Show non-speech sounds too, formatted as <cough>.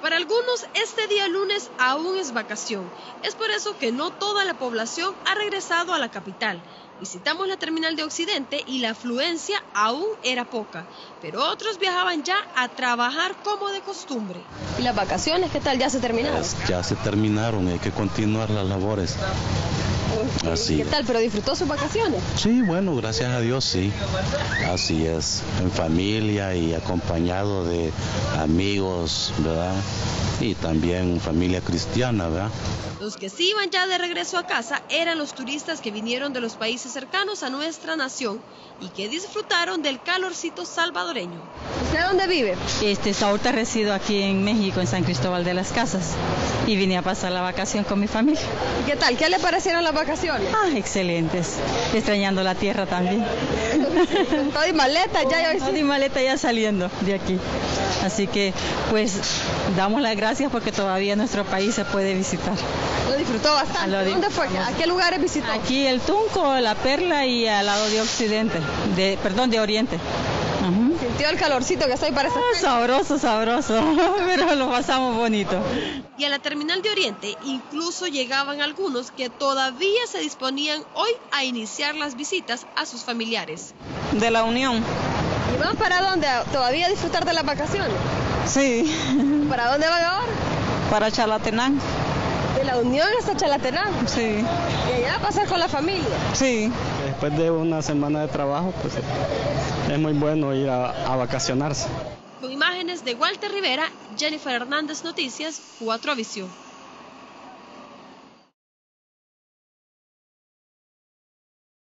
Para algunos, este día lunes aún es vacación. Es por eso que no toda la población ha regresado a la capital. Visitamos la terminal de Occidente y la afluencia aún era poca, pero otros viajaban ya a trabajar como de costumbre. ¿Y las vacaciones qué tal? ¿Ya se terminaron? Pues ya se terminaron, hay que continuar las labores. Así. ¿Qué tal? ¿Pero disfrutó sus vacaciones? Sí, bueno, gracias a Dios, sí. Así es, en familia y acompañado de amigos, ¿verdad? Y también familia cristiana, ¿verdad? Los que sí iban ya de regreso a casa eran los turistas que vinieron de los países cercanos a nuestra nación y que disfrutaron del calorcito salvadoreño. ¿Usted dónde vive? Este, ahorita resido aquí en México, en San Cristóbal de las Casas, y vine a pasar la vacación con mi familia. ¿Y qué tal? ¿Qué le parecieron las vacaciones? Ah, excelentes. Extrañando la tierra también. <laughs> Todo y maleta ya, Todo y maleta ya saliendo de aquí. Así que, pues, damos las gracias porque todavía nuestro país se puede visitar. Lo disfrutó bastante. ¿Dónde fue? ¿A qué lugares visitó? Aquí el Tunco, la Perla y al lado de Occidente, de, perdón, de Oriente. ¿Sintió el calorcito que está ahí para esa ah, Sabroso, sabroso, <laughs> pero lo pasamos bonito. Y a la terminal de Oriente incluso llegaban algunos que todavía se disponían hoy a iniciar las visitas a sus familiares. De la Unión. ¿Y van para dónde? ¿Todavía a disfrutar de las vacaciones? Sí. ¿Para dónde van ahora? Para Chalatenango de la Unión hasta Chalatenango. Sí. ¿Y allá pasar con la familia? Sí. Después de una semana de trabajo, pues es muy bueno ir a, a vacacionarse. Con imágenes de Walter Rivera, Jennifer Hernández Noticias, Cuatro Visión.